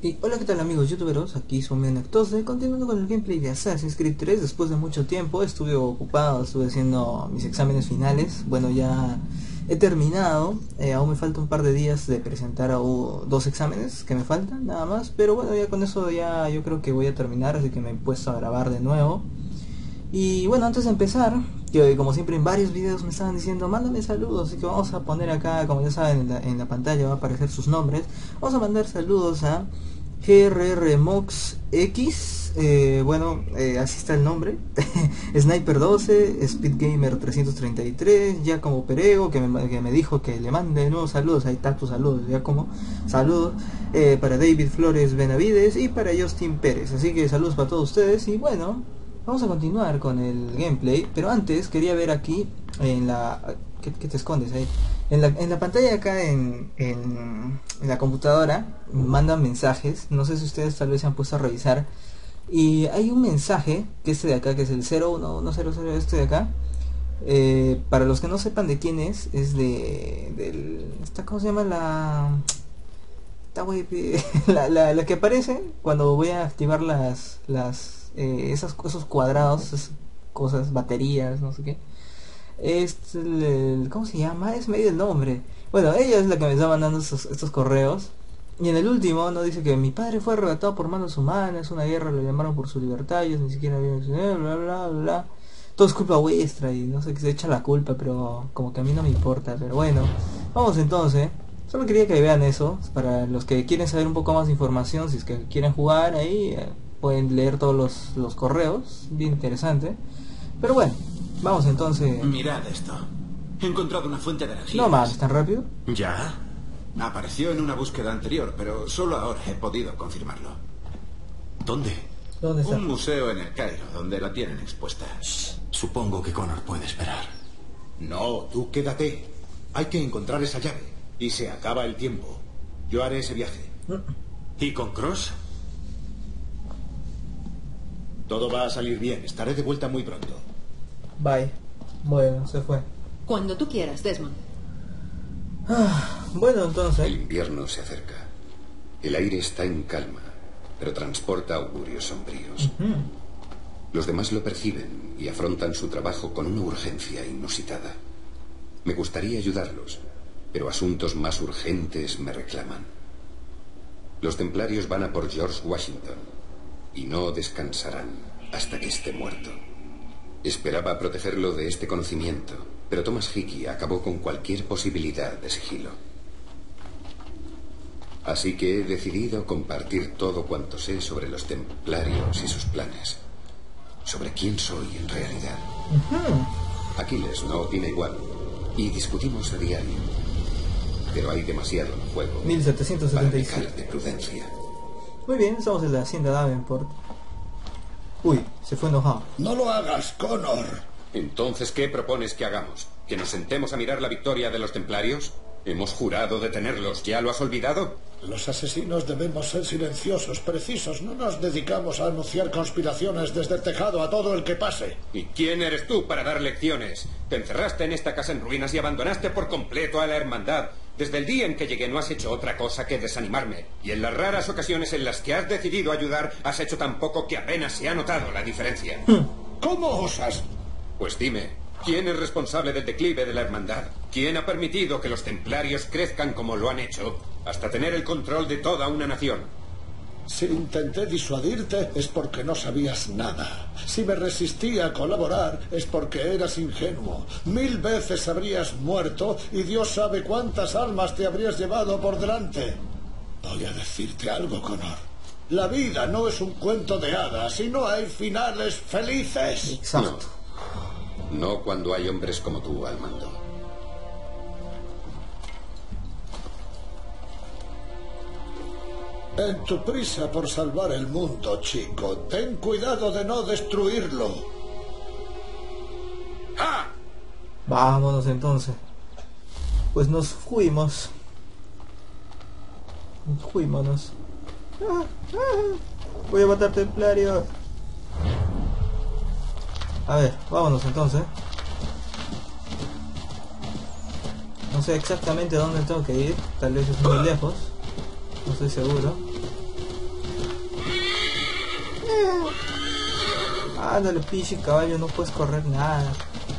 Y hola qué tal amigos youtuberos, aquí su amigo Nectose, continuando con el gameplay de Assassin's Creed 3 después de mucho tiempo, estuve ocupado, estuve haciendo mis exámenes finales, bueno ya he terminado, eh, aún me falta un par de días de presentar dos exámenes que me faltan nada más, pero bueno ya con eso ya yo creo que voy a terminar, así que me he puesto a grabar de nuevo. Y bueno, antes de empezar, que como siempre en varios videos me estaban diciendo, mándame saludos, así que vamos a poner acá, como ya saben, en la, pantalla va a aparecer sus nombres, vamos a mandar saludos a GRRMox eh, bueno, eh, así está el nombre. Sniper 12, Speedgamer 333, como Perego, que me, que me, dijo que le mande nuevos saludos. Ahí está tus saludos, ya como saludos eh, para David Flores Benavides y para Justin Pérez. Así que saludos para todos ustedes. Y bueno, vamos a continuar con el gameplay. Pero antes quería ver aquí en la. ¿Qué, te escondes ahí? En la, en la pantalla acá en, en, la computadora mandan mensajes. No sé si ustedes tal vez se han puesto a revisar. Y hay un mensaje, que este de acá, que es el 01100, este de acá. Eh, para los que no sepan de quién es, es de... Del, esta, ¿Cómo se llama? La... La, la, la, que aparece cuando voy a activar las... las eh, esas, esos cuadrados, esas cosas, baterías, no sé qué es el, ¿cómo se llama? Es medio el nombre. Bueno, ella es la que me está mandando estos, correos. Y en el último no dice que mi padre fue arrebatado por manos humanas, una guerra lo llamaron por su libertad, ellos ni siquiera habían bla bla bla Todo es culpa vuestra y no sé que se echa la culpa, pero como que a mí no me importa, pero bueno. Vamos entonces. Solo quería que vean eso, para los que quieren saber un poco más de información, si es que quieren jugar ahí, eh, pueden leer todos los, los correos, bien interesante. Pero bueno, Vamos entonces. Mirad esto. He encontrado una fuente de energía. No más, tan rápido. ¿Ya? Apareció en una búsqueda anterior, pero solo ahora he podido confirmarlo. ¿Dónde? ¿Dónde está? Un museo en el Cairo, donde la tienen expuesta. Supongo que Connor puede esperar. No, tú quédate. Hay que encontrar esa llave. Y se acaba el tiempo. Yo haré ese viaje. ¿Y con Cross? Todo va a salir bien. Estaré de vuelta muy pronto. Bye. Bueno, se fue. Cuando tú quieras, Desmond. Ah, bueno, entonces. El invierno se acerca. El aire está en calma, pero transporta augurios sombríos. Los demás lo perciben y afrontan su trabajo con una urgencia inusitada. Me gustaría ayudarlos, pero asuntos más urgentes me reclaman. Los templarios van a por George Washington y no descansarán hasta que esté muerto. Esperaba protegerlo de este conocimiento, pero Thomas Hickey acabó con cualquier posibilidad de sigilo. Así que he decidido compartir todo cuanto sé sobre los templarios y sus planes. Sobre quién soy en realidad. Aquiles no tiene igual. Y discutimos a diario. Pero hay demasiado en juego. 1777. de prudencia. Muy bien, somos en la hacienda Davenport. Uy, se fue enojado. No lo hagas, Connor. Entonces, ¿qué propones que hagamos? ¿Que nos sentemos a mirar la victoria de los templarios? Hemos jurado detenerlos. ¿Ya lo has olvidado? Los asesinos debemos ser silenciosos, precisos. No nos dedicamos a anunciar conspiraciones desde el tejado a todo el que pase. ¿Y quién eres tú para dar lecciones? Te encerraste en esta casa en ruinas y abandonaste por completo a la hermandad. Desde el día en que llegué no has hecho otra cosa que desanimarme. Y en las raras ocasiones en las que has decidido ayudar, has hecho tan poco que apenas se ha notado la diferencia. Hmm. ¿Cómo osas? Pues dime, ¿quién es responsable del declive de la hermandad? ¿Quién ha permitido que los templarios crezcan como lo han hecho hasta tener el control de toda una nación? Si intenté disuadirte es porque no sabías nada. Si me resistí a colaborar es porque eras ingenuo. Mil veces habrías muerto y Dios sabe cuántas almas te habrías llevado por delante. Voy a decirte algo, Connor. La vida no es un cuento de hadas y no hay finales felices. Exacto. No, no cuando hay hombres como tú al mando. En tu prisa por salvar el mundo, chico, ten cuidado de no destruirlo. ¡Ah! Vámonos entonces. Pues nos fuimos. Fuímonos. Voy a matar templarios. A ver, vámonos entonces. No sé exactamente dónde tengo que ir. Tal vez es muy lejos. No estoy seguro. Ándale, pinche caballo, no puedes correr nada.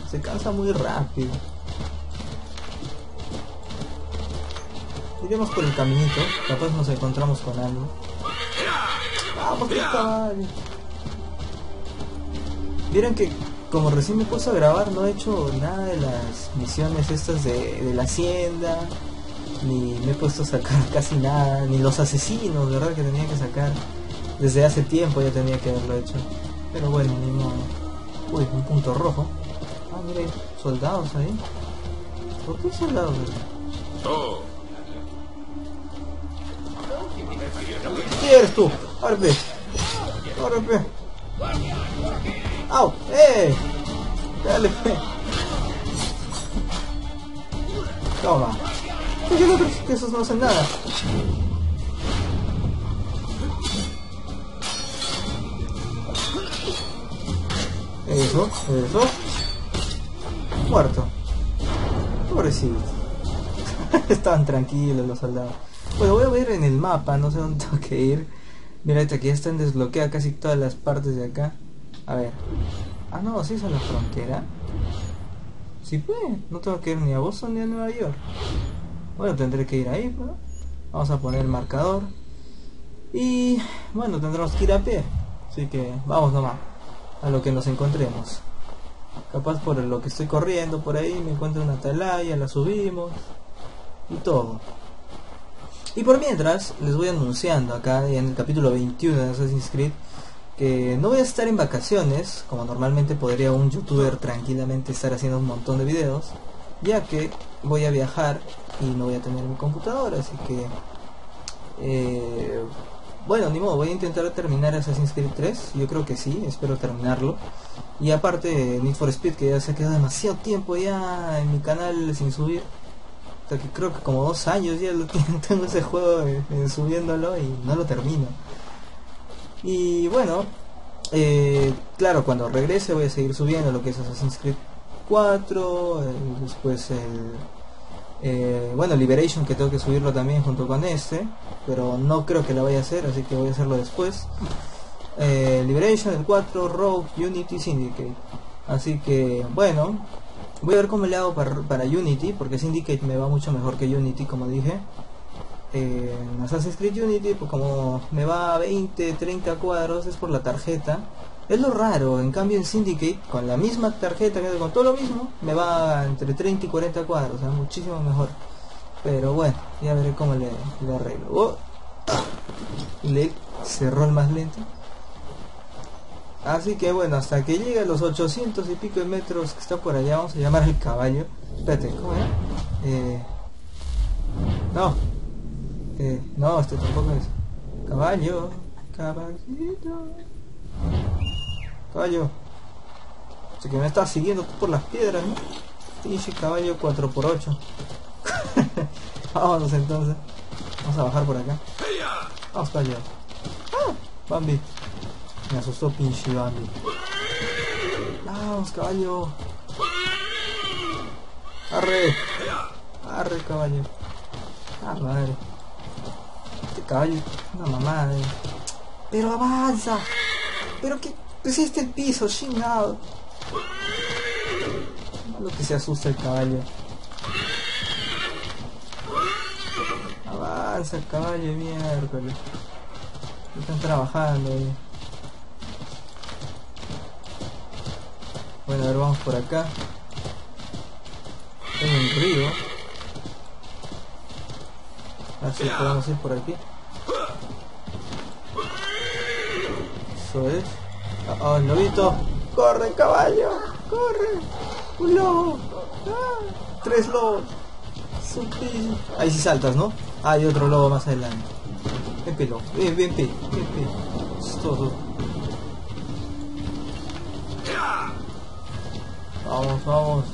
Se cansa muy rápido. Iremos por el caminito, capaz nos encontramos con algo. Vamos, caballo. Vieron que como recién me puse a grabar no he hecho nada de las misiones estas de, de la hacienda, ni me he puesto a sacar casi nada, ni los asesinos, ¿verdad? Que tenía que sacar. Desde hace tiempo ya tenía que haberlo hecho. Pero bueno, ni modo. Uy, un punto rojo. Ah, mira, hay soldados ahí. ¿Por qué soldados? Oh, ¿Quién eres tú? ¡Arpe! ¡Arpe! ¡Au! ¡Eh! ¡Dale! pe. Toma. Oye, el otro, que esos no hacen nada. Eso, eso. Muerto. Pobrecito. Estaban tranquilos los soldados. Bueno, voy a ver en el mapa, no sé dónde tengo que ir. Mira, aquí ya están desbloqueadas casi todas las partes de acá. A ver. Ah, no, sí es a la frontera. Sí, pues. No tengo que ir ni a Boston ni a Nueva York. Bueno, tendré que ir ahí. Vamos a poner el marcador. Y bueno, tendremos que ir a pie. Así que vamos nomás. A lo que nos encontremos. Capaz por lo que estoy corriendo por ahí me encuentro una atalaya, la subimos. Y todo. Y por mientras, les voy anunciando acá en el capítulo 21 de Assassin's Creed que no voy a estar en vacaciones, como normalmente podría un youtuber tranquilamente estar haciendo un montón de videos, ya que voy a viajar y no voy a tener mi computadora, así que... eh, bueno, ni modo, voy a intentar terminar Assassin's Creed 3, yo creo que sí, espero terminarlo. Y aparte Need for Speed, que ya se quedó demasiado tiempo ya en mi canal sin subir. Sea, que creo que como dos años ya lo tengo, ese juego eh, eh, subiéndolo y no lo termino. Y bueno, eh, claro, cuando regrese voy a seguir subiendo lo que es Assassin's Creed 4, eh, después el... eh, bueno, Liberation que tengo que subirlo también junto con este, pero no creo que lo vaya a hacer, así que voy a hacerlo después. Eh, Liberation, el 4, Rogue, Unity, Syndicate. Así que, bueno, voy a ver cómo le hago para, para Unity, porque Syndicate me va mucho mejor que Unity, como dije. Eh, Assassin's Creed Unity, pues como me va a 20, 30 cuadros, es por la tarjeta. Es lo raro, en cambio en Syndicate, con la misma tarjeta, con todo lo mismo, me va entre 30 y 40 cuadros, sea, muchísimo mejor. Pero bueno, ya veré cómo le, arreglo. Oh, le cerró el más lento. Así que bueno, hasta que llegue a los 800 y pico de metros que está por allá, vamos a llamar al caballo. Espérate, ¿cómo era? Eh, no, eh, no, este tampoco es. Caballo, caballito. Caballo. Así que me estás siguiendo tú por las piedras, ¿no? Pinche caballo 4x8. Vámonos entonces. Vamos a bajar por acá. Vamos para. Ah, Bambi. Me asustó pinche Bambi. Vamos, caballo. Arre. Arre, caballo. Ah, madre. Este caballo, una mamada. eh. Pero avanza. Pero que pusiste el piso, chingado. Malo que se asusta el caballo. Avanza el caballo, miércoles. Están trabajando ahí. Bueno, a ver, vamos por acá. Hay un río. Así podemos ir por aquí. Eso es. Ah, el lobito. ¡Corre, caballo! ¡Corre! ¡Un lobo! ¡Ah! ¡Tres lobos! Ahí sí saltas, ¿no? Hay otro lobo más adelante. Ven, pelo. Ven, ven, pi. Ven. Es todo. Vamos, vamos.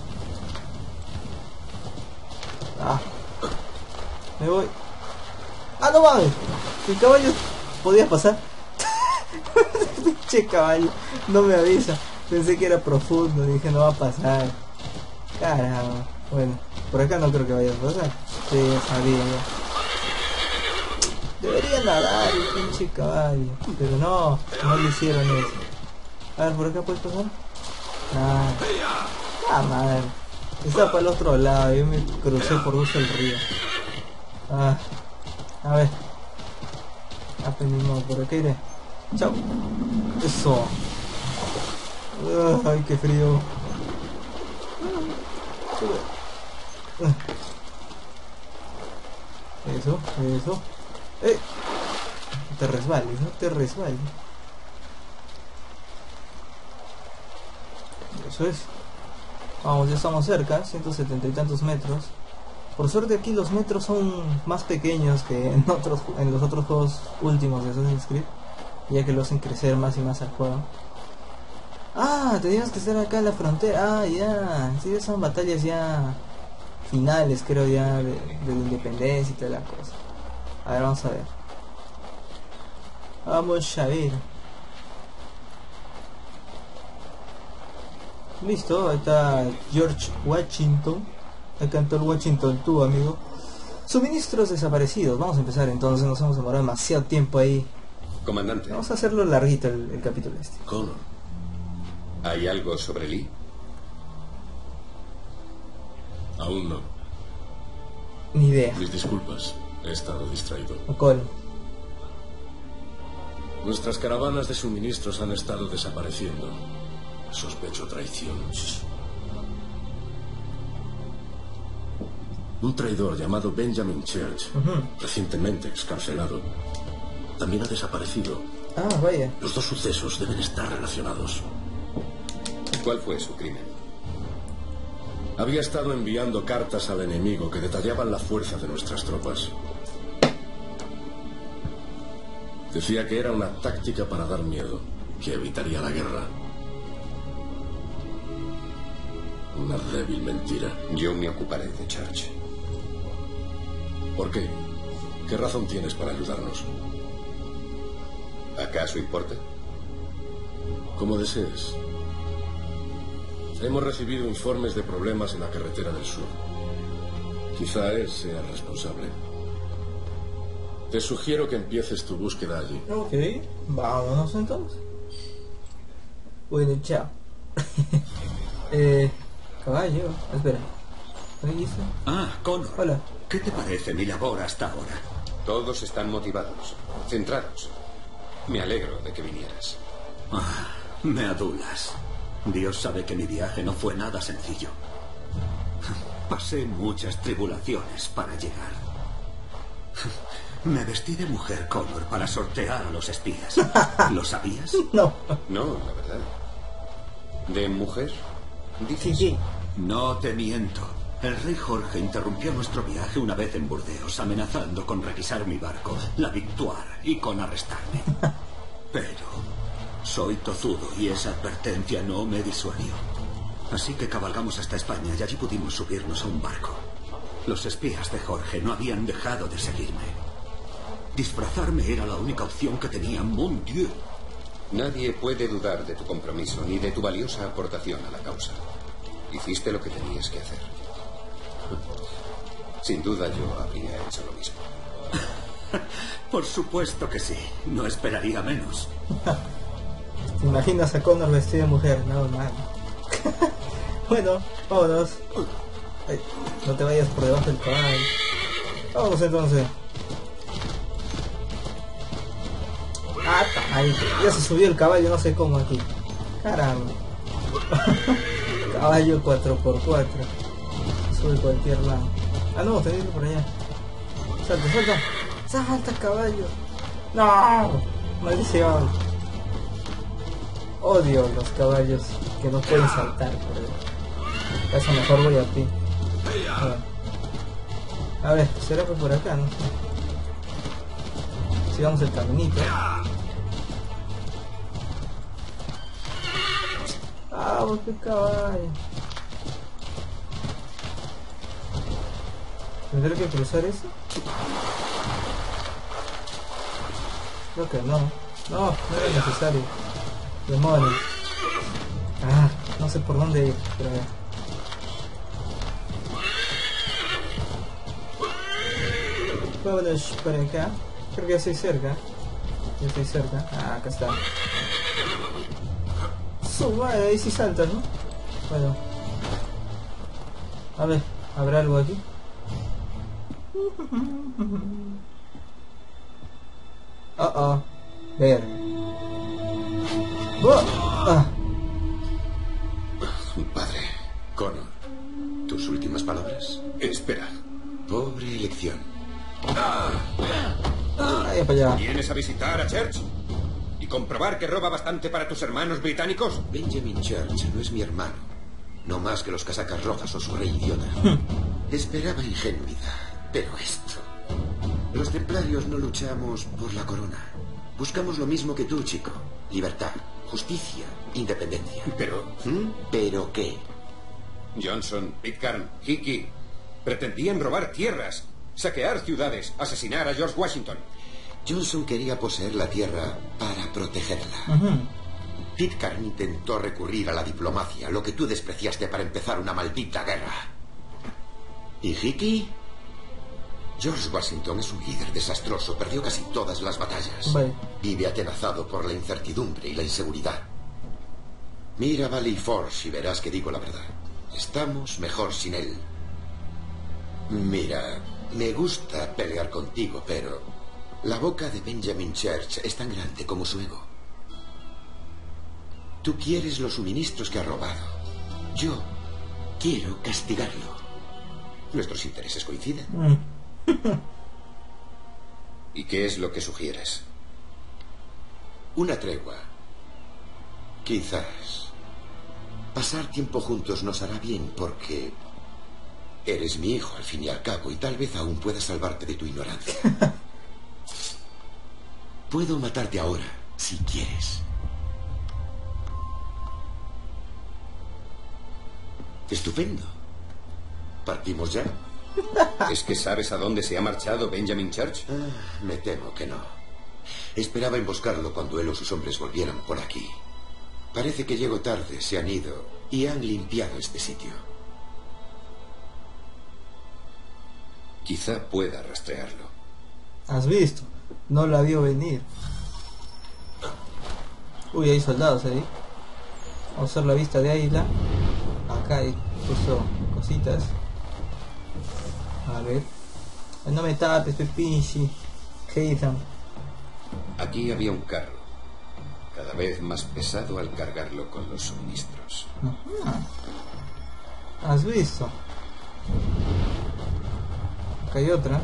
Ah. Me voy. ¡Ah, no mames! El caballo podía pasar. Pinche caballo. No me avisa. Pensé que era profundo. Dije, no va a pasar. Caramba. Bueno, por acá no creo que vaya a pasar. Sí, sabía ya. Debería nadar el pinche caballo. Pero no, no le hicieron eso. A ver, por acá puedes pasar. Ah, ah madre. Está para el otro lado, yo me crucé por dos el río. Ah, a ver. Aprendimos por acá iré. Chao. Eso. Ay, qué frío. Eso, eso. ¡Eh! No te resbales, no te resbales. Eso es. Vamos, ya estamos cerca, 170 y tantos metros. Por suerte aquí los metros son más pequeños que en otros en los otros juegos últimos de Assassin's Creed, ya que lo hacen crecer más y más al juego. Ah, teníamos que estar acá en la frontera. Ah, ya. Sí, son batallas ya finales, creo ya, de, la independencia y toda la cosa. A ver, vamos a ver. Vamos a ver. Listo, ahí está George Washington. El cantor Washington, tú, amigo. Suministros desaparecidos. Vamos a empezar entonces, nos hemos demorado demasiado tiempo ahí. Comandante, Vamos a hacerlo larguito el, el capítulo este. Connor. ¿hay algo sobre Lee? Aún no. Ni idea. Mis disculpas. He estado distraído. Ocol. Nuestras caravanas de suministros han estado desapareciendo. Sospecho traición. Un traidor llamado Benjamin Church, recientemente excarcelado, también ha desaparecido. Ah, vaya. Los dos sucesos deben estar relacionados. ¿Cuál fue su crimen? Había estado enviando cartas al enemigo que detallaban la fuerza de nuestras tropas. Decía que era una táctica para dar miedo, que evitaría la guerra. Una débil mentira. Yo me ocuparé de Church. ¿Por qué? ¿Qué razón tienes para ayudarnos? ¿Acaso importa? Como desees. Hemos recibido informes de problemas en la carretera del sur. Quizá él sea el responsable. Te sugiero que empieces tu búsqueda allí. Ok, vámonos entonces. Bueno, chao. eh, caballo, espera. Ah, Connor. Hola. ¿Qué te parece mi labor hasta ahora? Todos están motivados, centrados. Me alegro de que vinieras. Ah, me adulas. Dios sabe que mi viaje no fue nada sencillo. Pasé muchas tribulaciones para llegar. Me vestí de mujer, Connor, para sortear a los espías. ¿Lo sabías? No. No, la verdad. ¿De mujer? Sí, Dices. sí. No te miento. El rey Jorge interrumpió nuestro viaje una vez en Burdeos, amenazando con requisar mi barco, la Victoire, y con arrestarme. Pero soy tozudo y esa advertencia no me disuadió. Así que cabalgamos hasta España y allí pudimos subirnos a un barco. Los espías de Jorge no habían dejado de seguirme. Disfrazarme era la única opción que tenía, mon Dieu. Nadie puede dudar de tu compromiso ni de tu valiosa aportación a la causa. Hiciste lo que tenías que hacer. Sin duda yo habría hecho lo mismo. Por supuesto que sí. No esperaría menos. ¿Te imaginas a Connor vestido de mujer? No, man. bueno, vámonos. Ay, no te vayas por debajo del caballo. Vámonos entonces. Ah, ay, ya se subió el caballo, no sé cómo aquí. Caramba. caballo 4x4. Sube cualquier lado. Ah, no, te digo por allá. Salta, salta. Salta, caballo. No. Maldición. Odio los caballos que no pueden saltar. Por eso mejor voy a ti. A ver. A ver, será que por acá, no sé. Sigamos el caminito. Ah, qué caballo. ¿Tendré que cruzar eso? Creo que no. No, no era necesario. Demonios. Ah, no sé por dónde ir, pero. Vámonos por acá. Creo que ya estoy cerca. Ya estoy cerca. Ah, acá está. Su madre, ahí sí saltas, ¿no? Bueno. A ver, ¿habrá algo aquí? Oh oh. Ver. Ah. Padre, Connor, ¿tus últimas palabras? Espera. Pobre elección. Ahí para allá. ¿Vienes a visitar a Church? ¿Y comprobar que roba bastante para tus hermanos británicos? Benjamin Church no es mi hermano. No más que los casacas rojas o su rey idiota. Esperaba ingenuidad, pero esto... Los templarios no luchamos por la corona. Buscamos lo mismo que tú, chico. Libertad, justicia, independencia. Pero ¿Mm? ¿Pero qué? Johnson, Pitcairn, Hickey pretendían robar tierras, saquear ciudades, asesinar a George Washington. Johnson quería poseer la tierra para protegerla. Ujú. Pitcairn intentó recurrir a la diplomacia, lo que tú despreciaste para empezar una maldita guerra. ¿Y Hickey? George Washington es un líder desastroso, perdió casi todas las batallas. Vale. Vive atenazado por la incertidumbre y la inseguridad. Mira Valley Forge y verás que digo la verdad. Estamos mejor sin él. Mira, me gusta pelear contigo, pero la boca de Benjamin Church es tan grande como su ego. Tú quieres los suministros que ha robado. Yo quiero castigarlo. Nuestros intereses coinciden. Mm. ¿Y qué es lo que sugieres? Una tregua. Quizás. Pasar tiempo juntos nos hará bien porque eres mi hijo al fin y al cabo y tal vez aún pueda salvarte de tu ignorancia. Puedo matarte ahora, si quieres. Estupendo. ¿Partimos ya? ¿Es que sabes a dónde se ha marchado Benjamin Church? Ah, me temo que no. Esperaba emboscarlo cuando él o sus hombres volvieran por aquí. Parece que llegó tarde, se han ido y han limpiado este sitio. Quizá pueda rastrearlo. Has visto. No la vio venir. Uy, hay soldados ahí. Vamos a hacer la vista de águila. Acá hay puso cositas. A ver. No me tapes, Pepinchi. Haytham. Aquí había un carro, cada vez más pesado al cargarlo con los suministros. ¿Has visto? Acá hay otra.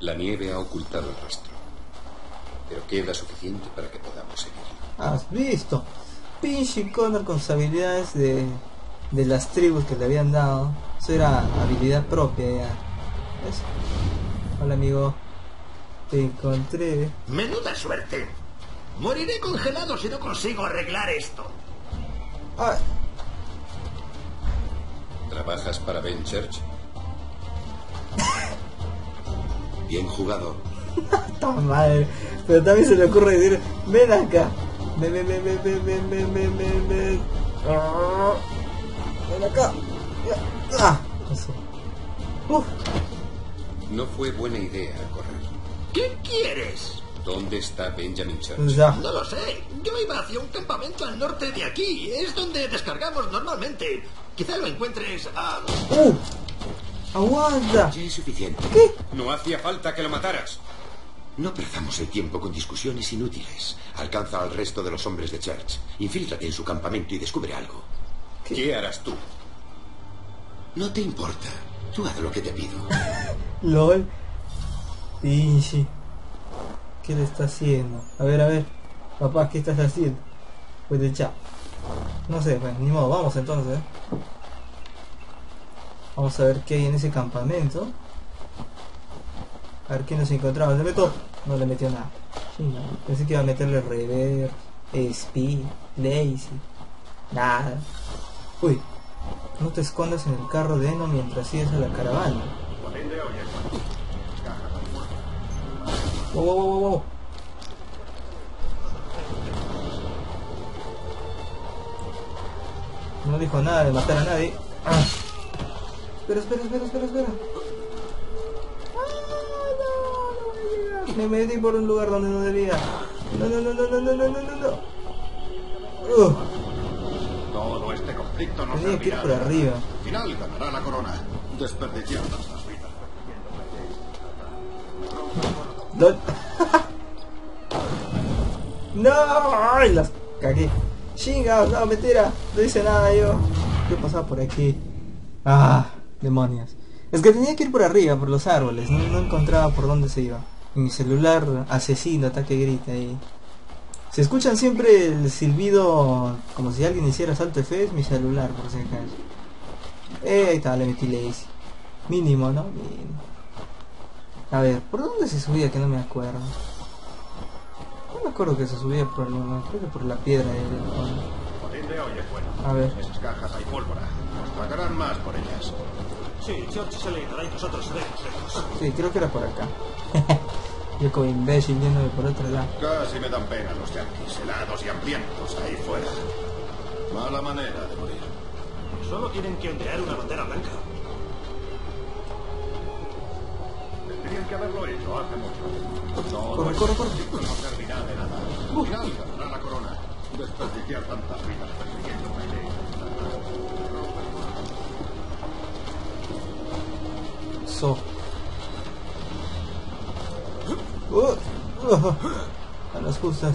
La nieve ha ocultado el rastro, pero queda suficiente para que podamos seguirlo. ¿Has visto? Pinche Connor con sus habilidades de, de las tribus que le habían dado. Eso era habilidad propia ya. ¿Ves? Hola amigo. Te encontré. Menuda suerte. Moriré congelado si no consigo arreglar esto. Ah, ¿Trabajas para Ben Church? Bien jugado. ¡Ta madre! Pero también se le ocurre decir, ven acá. Ven, ven, ven, ven, ven, ven, ven, ven, ven, ven. Ah, Ven acá. Ya. Ah, eso. Uf, No fue buena idea correr. ¿Qué quieres? ¿Dónde está Benjamin Church? ya. No lo sé. Yo iba hacia un campamento al norte de aquí. Es donde descargamos normalmente. Quizá lo encuentres a... ¡Uh! ¡Aguanta! Ya es suficiente. ¿Qué? No hacía falta que lo mataras. No perdamos el tiempo con discusiones inútiles. Alcanza al resto de los hombres de Church. Infíltrate en su campamento y descubre algo. ¿Qué harás tú? No te importa. Tú haz lo que te pido. LOL. Pinche. ¿Qué le está haciendo? A ver, a ver. Papá, ¿qué estás haciendo? Pues de chat. No sé, pues ni modo, vamos entonces. Vamos a ver qué hay en ese campamento. A ver qué nos encontramos. ¿Le meto? No le metió nada. Pensé que iba a meterle rever, speed, lazy. Nada. Uy. No te escondas en el carro de Eno mientras sigues a la caravana. Wow, wow, wow, wow. No dijo nada de matar a nadie. Ah. Espera, espera, espera, espera, espera. Me metí por un lugar donde no debía. No, no, no, no, no, no, no, no, no, no. Uh, Todo este conflicto no tenía que ir por arriba. Al final ganará la corona. Desperdiciar tantas vidas. LOL. no, ay, las cagué. Chinga, no, mentira. No hice nada yo. Yo pasaba por aquí. Ah, demonios. Es que tenía que ir por arriba, por los árboles. No, no encontraba por dónde se iba. Y mi celular asesino, ataque grita ahí. Si escuchan siempre el silbido como si alguien hiciera salto F, es mi celular, por si acaso. Eh, ahí está, le metí lazy. Mínimo, ¿no? Mínimo. A ver, ¿por dónde se subía que no me acuerdo? No me acuerdo que se subía por, no, creo que por la piedra de hoy es bueno. A ver. Esas cajas hay pólvora. Nos pagarán más por ellas. Sí, George se le y nosotros seremos lejos. Sí, creo que era por acá. Yo como imbécil viéndome por otro lado. Casi me dan pena los yanquis, helados y hambrientos ahí fuera. Mala manera de morir. Solo tienen que ondear una bandera blanca. Tendrían que haberlo hecho hace mucho. No, Corre, no, corre, corre. esto no servirá de nada. Ganará la corona. Desperdiciar tantas vidas persiguiendo una idea. So. Uh, uh, a las justas.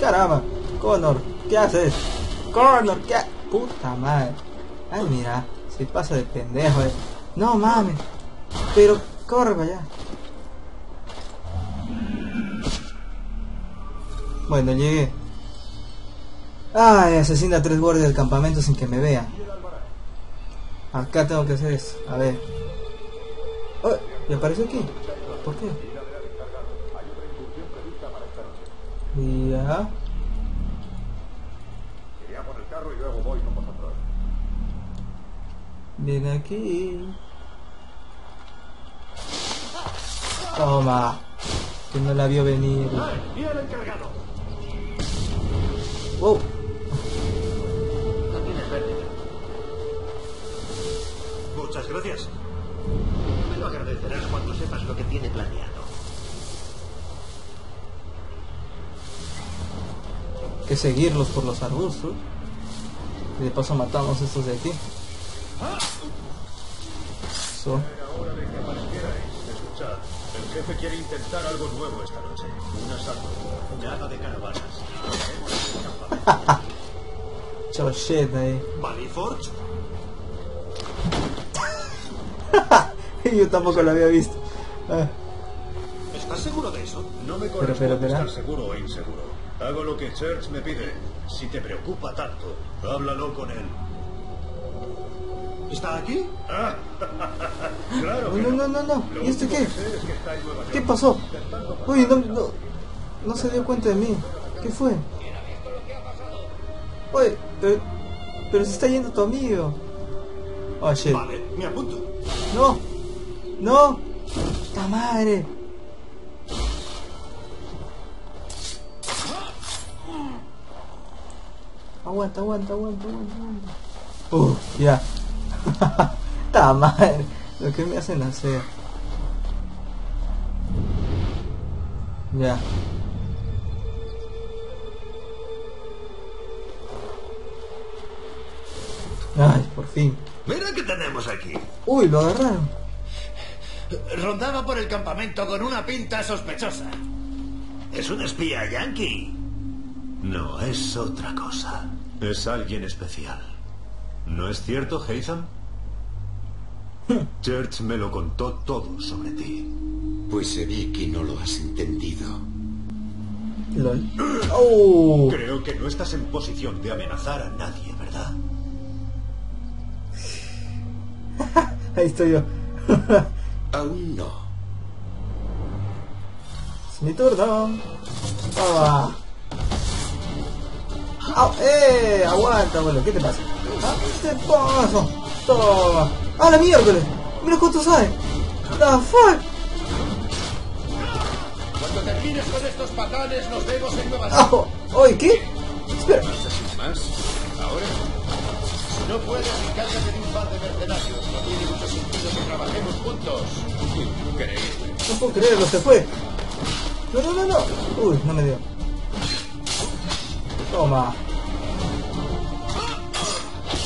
Caramba, Connor, ¿qué haces? Connor, ¿qué? ha- Puta madre. Ay, mira, se pasa de pendejo. eh. No mames. Pero corre para allá. Bueno, llegué. Ay, asesina a tres guardias del campamento sin que me vean. Acá tengo que hacer eso. A ver. Oh, ¿Y apareció aquí? ¿Por qué? Ya. Ven aquí. Toma. Que no la vio venir. Wow. Muchas gracias. Me lo agradecerás cuando sepas lo que tiene planeado. que seguirlos por los arbustos. Y de paso matamos estos de aquí. So. Escuchad, el jefe quiere intentar algo nuevo esta noche. Un asalto. Nada de caravanas. Ahí. ¿Valley Forge? Yo tampoco lo había visto. Ah, ¿Estás seguro de eso? No me Pero, corresponde pero, pero. estar seguro o inseguro. Hago lo que Church me pide. Si te preocupa tanto, háblalo con él. ¿Está aquí? Claro No, no, no, no, ¿Y este único qué? es que. ¿Qué pasó? Uy, no, no, no se dio cuenta de mí. ¿Qué fue? Oye, pero, pero se está yendo tu amigo. Oh, shit. Vale, me apunto. No, no. ¡Ta madre! Aguanta, aguanta, aguanta, aguanta, aguanta. Uh, ya. ¡Ta madre! Lo que me hacen hacer. Ya. Ay, por fin. Mira qué tenemos aquí. Uy, lo agarraron. Rondaba por el campamento con una pinta sospechosa. ¿Es un espía yankee? No, es otra cosa. Es alguien especial. ¿No es cierto, Hatham? Church me lo contó todo sobre ti. Pues se ve que no lo has entendido. LOL. Oh. Creo que no estás en posición de amenazar a nadie, ¿verdad? Ahí estoy yo. Aún no. Es mi turno. Toma. Au, ¡Eh! Aguanta, abuelo. ¿Qué te pasa? Ah, ¿Qué te pasa? Toma. ¡Ah, la miércoles! Mira cuánto sabe. The fuck. Cuando termines con estos patanes, nos vemos en Nueva ¡Ah! York. ¡Oye, qué! Espera. No puedes, encárgate de un par de mercenarios. No tiene mucho sentido que trabajemos juntos. Increíble. No puedo creerlo, se fue. No, no, no, no. Uy, no me dio. Toma.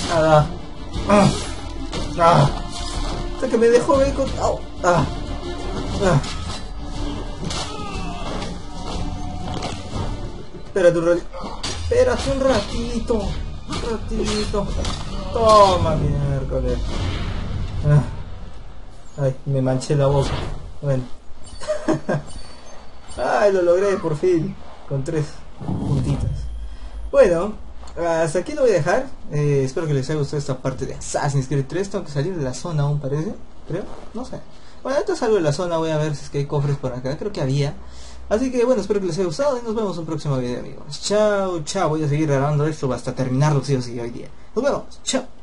Nada. Ah. Ah. Hasta que me dejó ver con... Au. Ah. Ah. Espérate un ratito. Espérate un ratito. Ratito. Toma, miércoles. Ah. Ay, me manché la boca. Bueno. Ay, lo logré por fin. Con tres puntitas. Bueno, hasta aquí lo voy a dejar. Eh, espero que les haya gustado esta parte de Assassin's Creed 3. Tengo que salir de la zona aún parece. Creo. No sé. Bueno, ahorita salgo de la zona. Voy a ver si es que hay cofres por acá. Creo que había. Así que bueno, espero que les haya gustado y nos vemos en un próximo video amigos. Chao, chao. Voy a seguir grabando esto hasta terminarlo sí o sí hoy día. Nos vemos. Chao.